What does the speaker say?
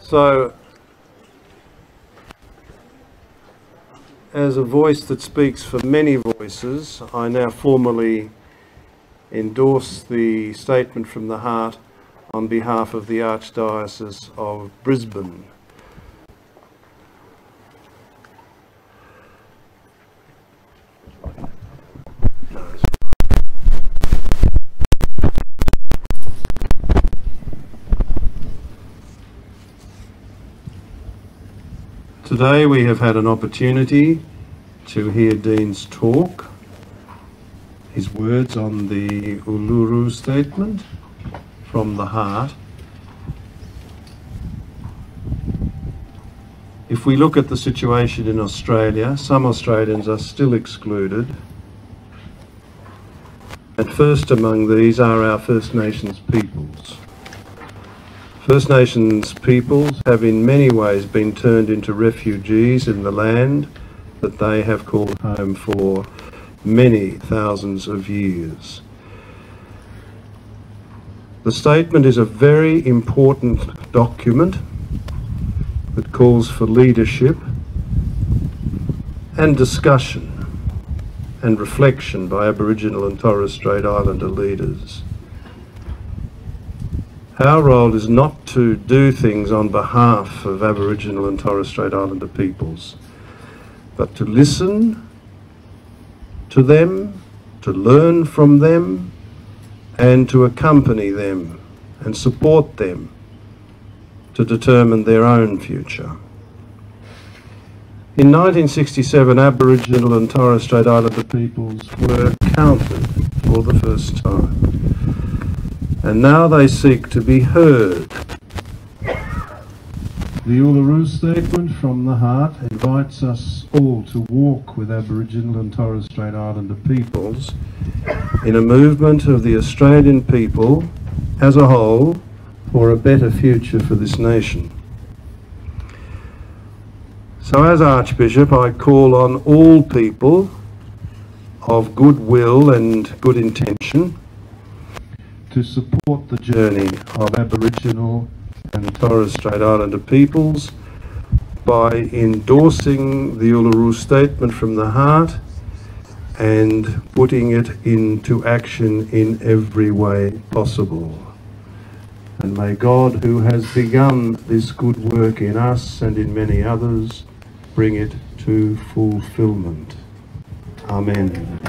So, as a voice that speaks for many voices, I now formally endorse the statement from the heart on behalf of the Archdiocese of Brisbane. Today we have had an opportunity to hear Dean's talk, his words on the Uluru Statement from the heart. If we look at the situation in Australia, some Australians are still excluded. And first among these are our First Nations peoples. First Nations peoples have in many ways been turned into refugees in the land that they have called home for many thousands of years. The statement is a very important document that calls for leadership and discussion and reflection by Aboriginal and Torres Strait Islander leaders. Our role is not to do things on behalf of Aboriginal and Torres Strait Islander peoples, but to listen to them, to learn from them, and to accompany them and support them to determine their own future. In 1967, Aboriginal and Torres Strait Islander peoples were counted for the first time and now they seek to be heard. The Uluru Statement from the Heart invites us all to walk with Aboriginal and Torres Strait Islander peoples in a movement of the Australian people as a whole for a better future for this nation. So as Archbishop I call on all people of goodwill and good intention to support the journey of Aboriginal and Torres Strait Islander peoples by endorsing the Uluru Statement from the Heart and putting it into action in every way possible. And may God, who has begun this good work in us and in many others, bring it to fulfillment. Amen.